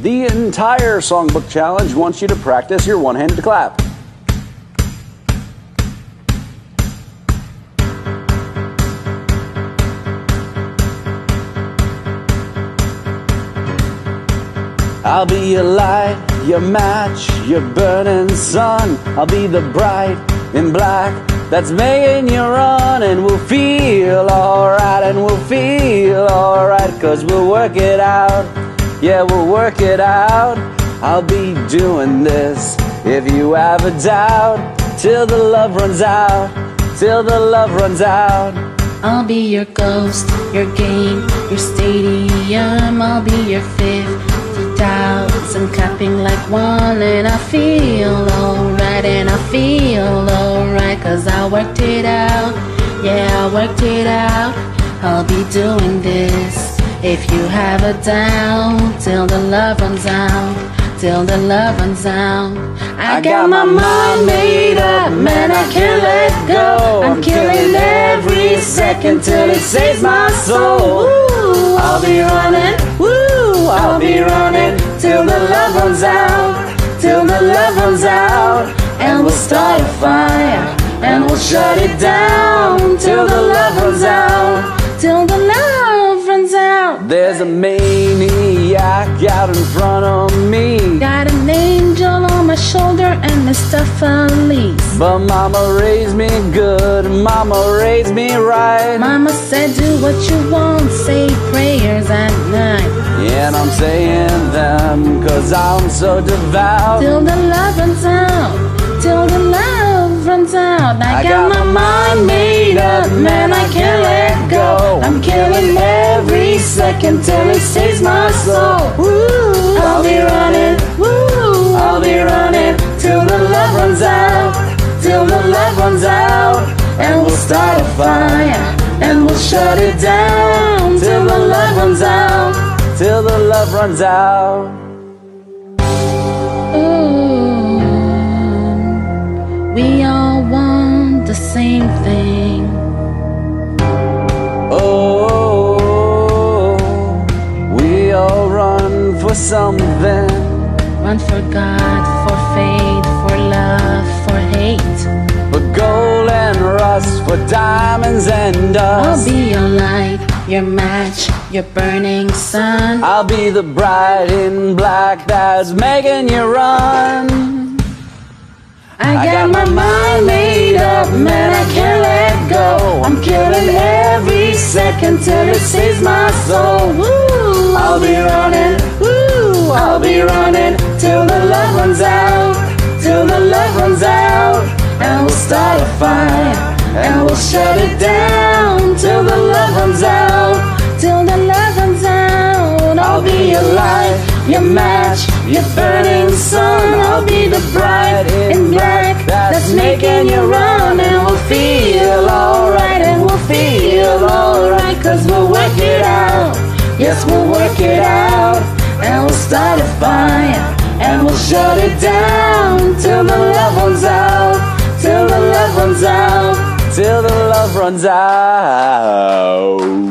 The entire Songbook Challenge wants you to practice your one handed clap. I'll be your light, your match, your burning sun. I'll be the bright in black that's making you run, and we'll feel alright, and we'll feel alright, cause we'll work it out. Yeah, we'll work it out. I'll be doing this if you have a doubt, till the love runs out, till the love runs out. I'll be your ghost, your game, your stadium. I'll be your fifth doubts. I'm clapping like one, and I feel alright, and I feel alright, cause I worked it out. Yeah, I worked it out. I'll be doing this if you have a doubt till the love runs out, till the love runs out. I, got, my mind made up, man, I can't let go. I'm killing every second till it saves my soul. Ooh, I'll be running, woo, I'll be running till the love runs out, till the love runs out, and we'll start a fire, and we'll shut it down till the love runs out, out in front of me. Got an angel on my shoulder and Mr. Felice. But mama raised me good, mama raised me right. Mama said do what you want, say prayers at night. And I'm saying them cause I'm so devout. Till the love runs out, till the love runs out. I, I got, got my mind made up, man, I can't let go. I'm killing every second till it saves my soul. Woo, I'll be running, woo, I'll be running till the love runs out, till the love runs out, and we'll start a fire, and we'll shut it down till the love runs out. till the love runs out. Ooh, we all want the same thing. Something. Run for God, for faith, for love, for hate. For gold and rust, for diamonds and dust. I'll be your light, your match, your burning sun. I'll be the bride in black that's making you run. I got my mind made up, man, I can't let go. I'm killing every second till it saves my soul. Woo, I'll be running, woo, I'll be running till the love runs out, till the love runs out, and we'll start a fire, and we'll shut it down till the love runs out, till the love runs out. I'll be your light, your match, your burning sun. I'll be the bride in black that's making you run, and we'll feel alright, and we'll feel alright, cause we'll work it out. Yes, we'll work it out, start a fire, and we'll shut it down till the love runs out, till the love runs out. Till the love runs out.